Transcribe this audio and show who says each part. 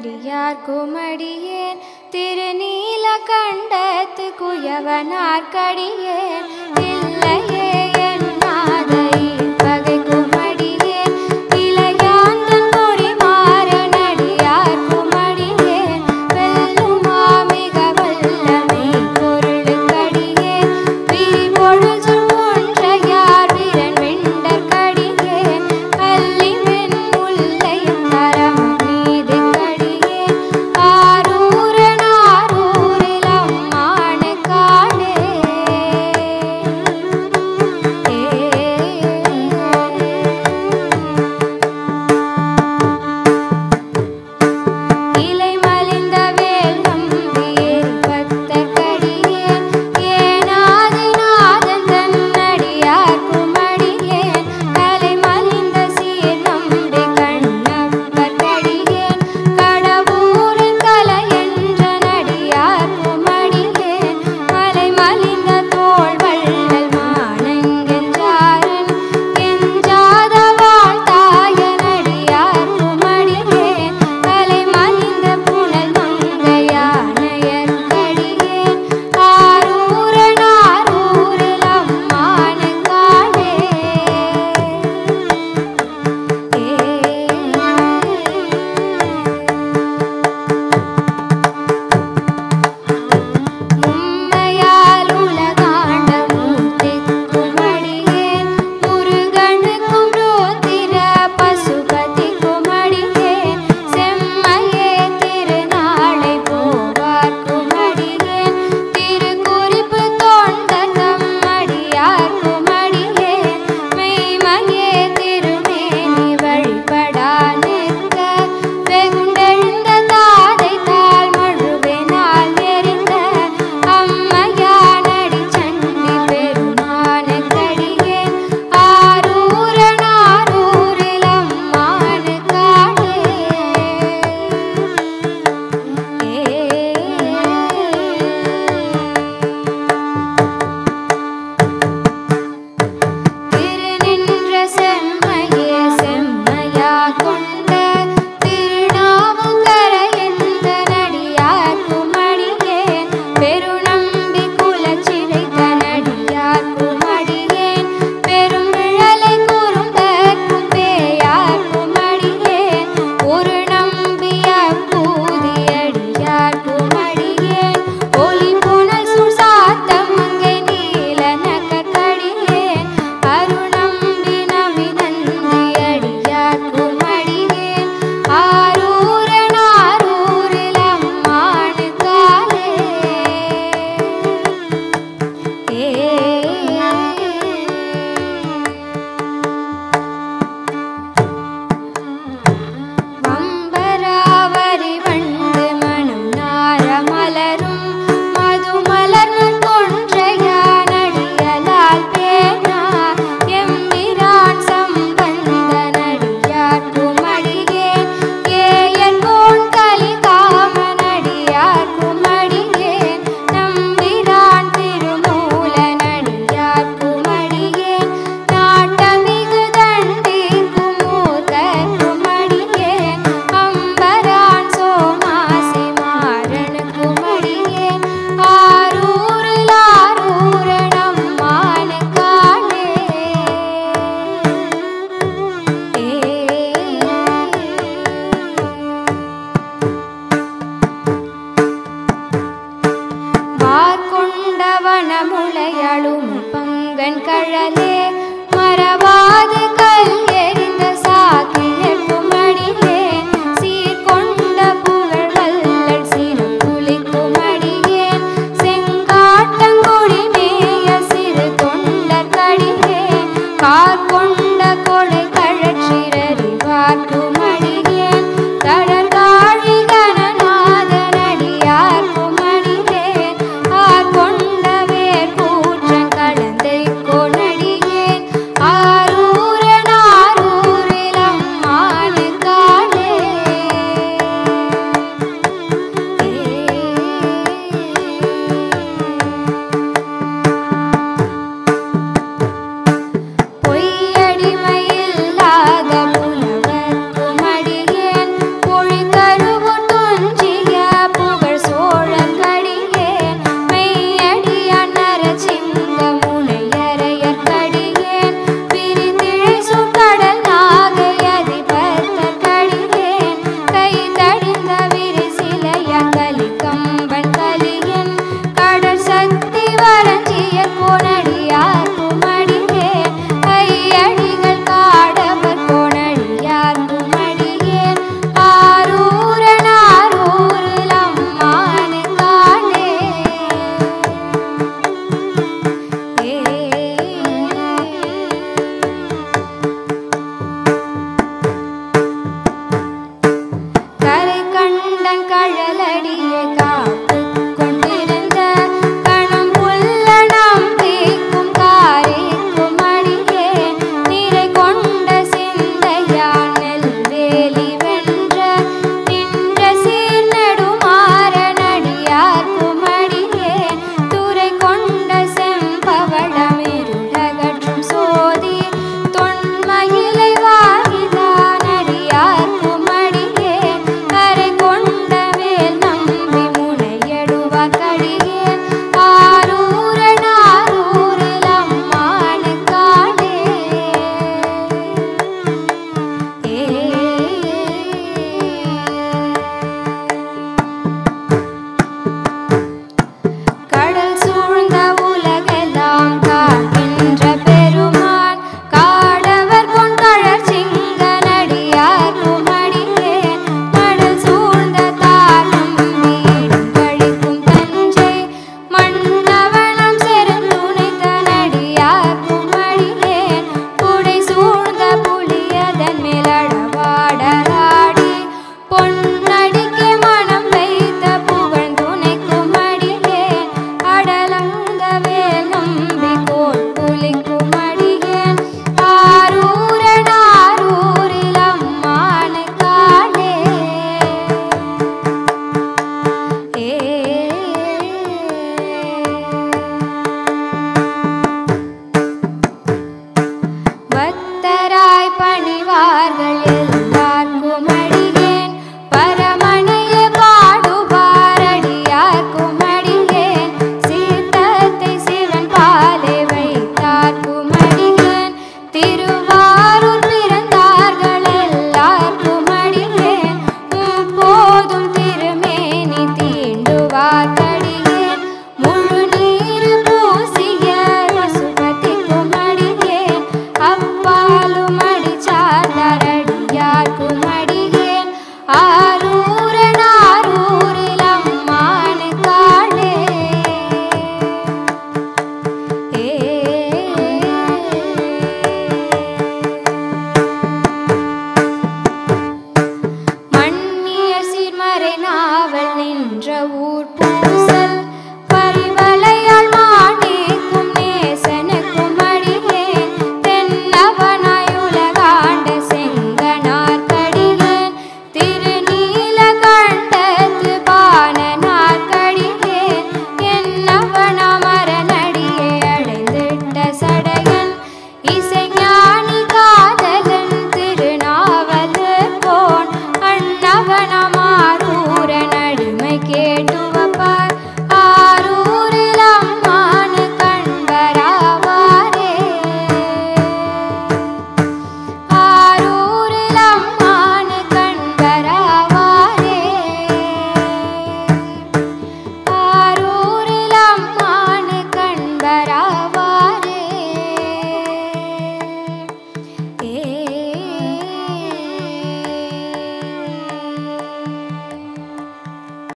Speaker 1: அடியார் குமடியேன். திருநீல கண்டத்து குயவனார்கடியேன் இல்லையே